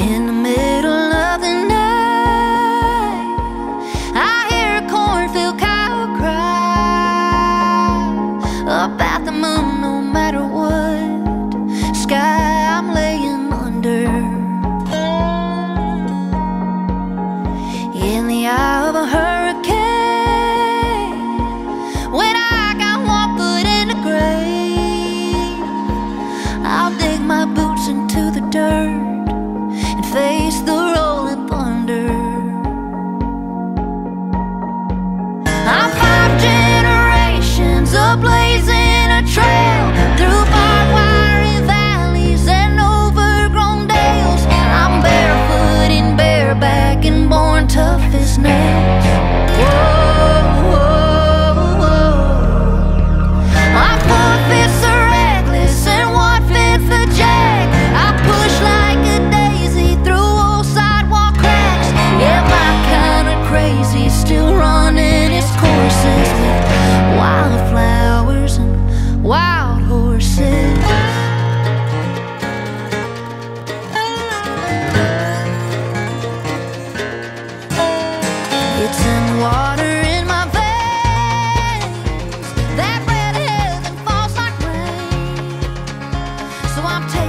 In the middle of the night. I hear a cornfield cow cry. About the moon no matter what tough is now. So I'm taking.